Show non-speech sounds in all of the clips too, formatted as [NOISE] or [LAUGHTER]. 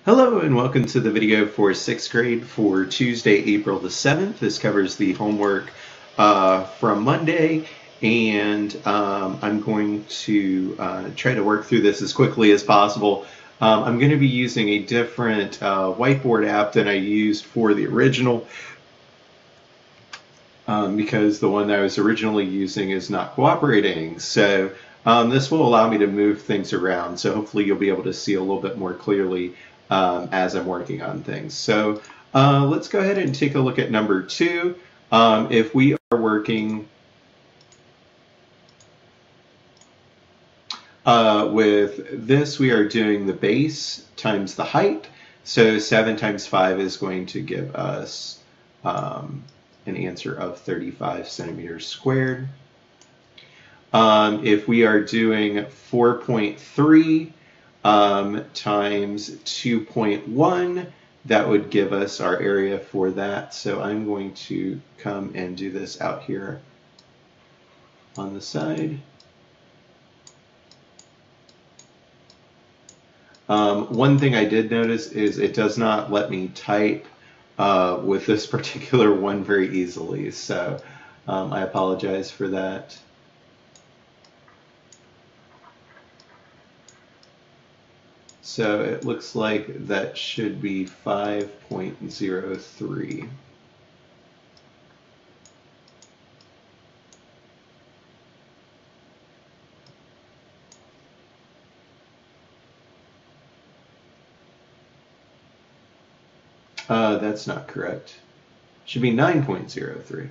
Hello and welcome to the video for 6th grade for Tuesday, April the 7th. This covers the homework uh, from Monday and um, I'm going to uh, try to work through this as quickly as possible. Um, I'm going to be using a different uh, whiteboard app than I used for the original um, because the one that I was originally using is not cooperating. So um, this will allow me to move things around. So hopefully you'll be able to see a little bit more clearly um, as I'm working on things. So uh, let's go ahead and take a look at number two. Um, if we are working uh, with this, we are doing the base times the height. So 7 times 5 is going to give us um, an answer of 35 centimeters squared. Um, if we are doing 4.3 um, times 2.1, that would give us our area for that. So I'm going to come and do this out here on the side. Um, one thing I did notice is it does not let me type uh, with this [LAUGHS] particular one very easily. So um, I apologize for that. So it looks like that should be 5.03. Uh, that's not correct. Should be 9.03.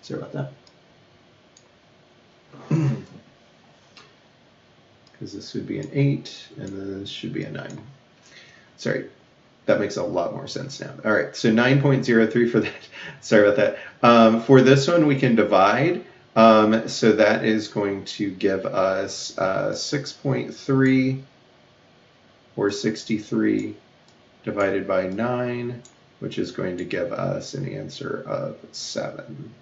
Sorry about that. Because this would be an 8, and then this should be a 9. Sorry, that makes a lot more sense now. All right, so 9.03 for that. [LAUGHS] Sorry about that. Um, for this one, we can divide. Um, so that is going to give us uh, 6.3 or 63 divided by 9, which is going to give us an answer of 7.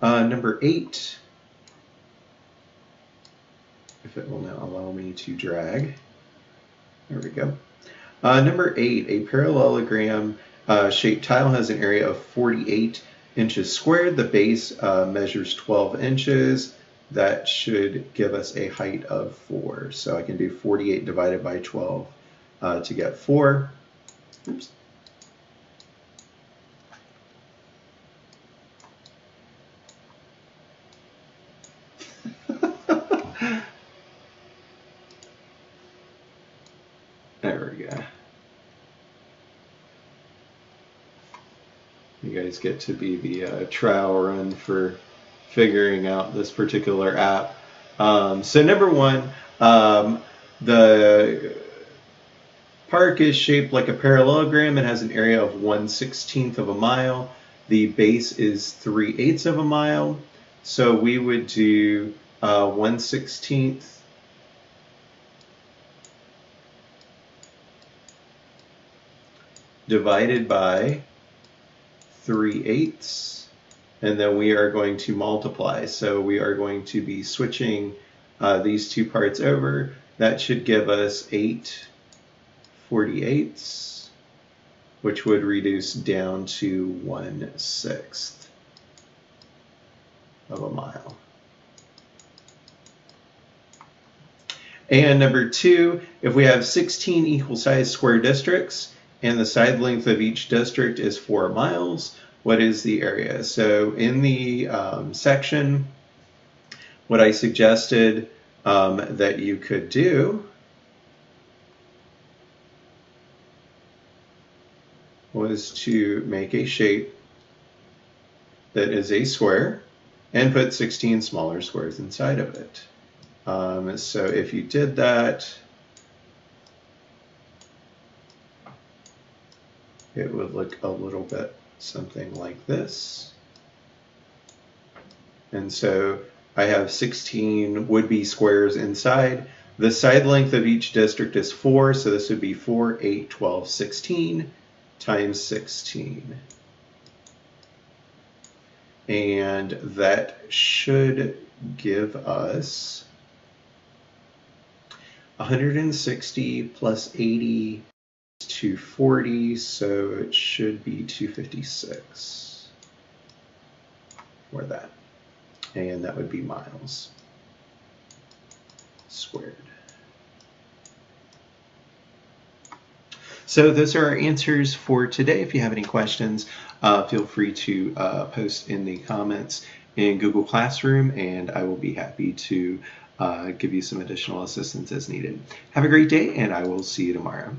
Uh, number eight, if it will now allow me to drag. There we go. Uh, number eight, a parallelogram uh, shaped tile has an area of 48 inches squared. The base uh, measures 12 inches. That should give us a height of 4. So I can do 48 divided by 12 uh, to get 4. Oops. You guys get to be the uh, trial run for figuring out this particular app. Um, so number one, um, the park is shaped like a parallelogram. It has an area of 1 16th of a mile. The base is 3 eighths of a mile. So we would do uh, 1 16th divided by 3 eighths, and then we are going to multiply. So we are going to be switching uh, these two parts over. That should give us 8 48ths, which would reduce down to 1 sixth of a mile. And number two, if we have 16 equal sized square districts, and the side length of each district is four miles. What is the area? So in the um, section, what I suggested um, that you could do was to make a shape that is a square and put 16 smaller squares inside of it. Um, so if you did that, it would look a little bit something like this. And so I have 16 would-be squares inside. The side length of each district is 4, so this would be 4, 8, 12, 16 times 16. and that should give us 160 plus 80 is 240, so it should be 256 for that. And that would be miles squared. So those are our answers for today. If you have any questions, uh, feel free to uh, post in the comments in Google Classroom, and I will be happy to Uh, give you some additional assistance as needed. Have a great day, and I will see you tomorrow.